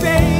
baby.